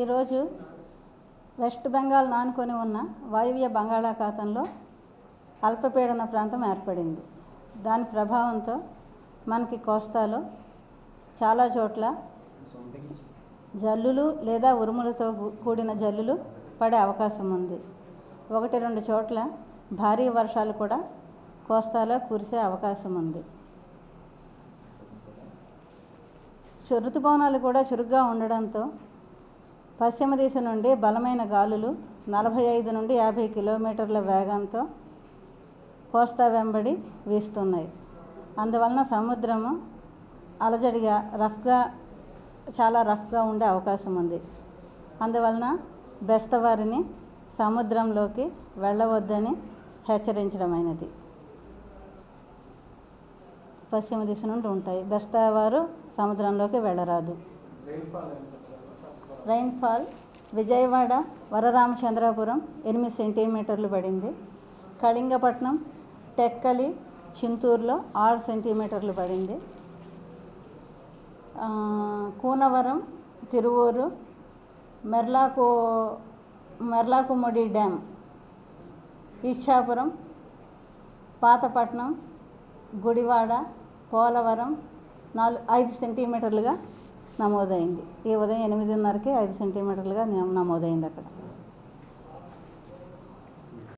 ఈరోజు వెస్ట్ బెంగాల్ నానుకొని ఉన్న వాయువ్య బంగాళాఖాతంలో అల్పపీడన ప్రాంతం ఏర్పడింది. దాని ప్రభావంతో మనకి కోస్తాలో చాలా చోట్ల జల్లులు లేదా ఉరుములతో కూడిన జల్లులు పడే అవకాశం ఉంది. ఒకటి రెండు చోట్ల భారీ వర్షాలు కూడా కోస్తాలో కురిసే అవకాశం ఉంది. ఋతుపవనాలు కూడా చురుగ్గా ఉండడంతో పశ్చిమ దిశ నుండి బలమైన గాలులు నలభై ఐదు నుండి యాభై కిలోమీటర్ల వేగంతో కోస్తా వెంబడి వీస్తున్నాయి. అందువలన సముద్రము అలజడిగా రఫ్గా చాలా రఫ్గా ఉండే అవకాశం ఉంది. అందువలన బెస్తవారిని సముద్రంలోకి వెళ్ళవద్దని హెచ్చరించడమైనది. పశ్చిమ దిశ నుండి ఉంటాయి. బెస్తవారు సముద్రంలోకి వెళ్ళరాదు. రైన్ఫాల్ విజయవాడ వరరామచంద్రాపురం ఎనిమిది సెంటీమీటర్లు పడింది. కళింగపట్నం టెక్కలి చింతూరులో ఆరు సెంటీమీటర్లు పడింది. కూనవరం తిరువూరు మెర్లాకు మెర్లాకుముడి డ్యామ్ ఇచ్చాపురం పాతపట్నం గుడివాడ పోలవరం నాలుగు ఐదు సెంటీమీటర్లుగా నమోదైంది. ఈ ఉదయం ఎనిమిదిన్నరకి ఐదు సెంటీమీటర్లుగా నమోదైంది అక్కడ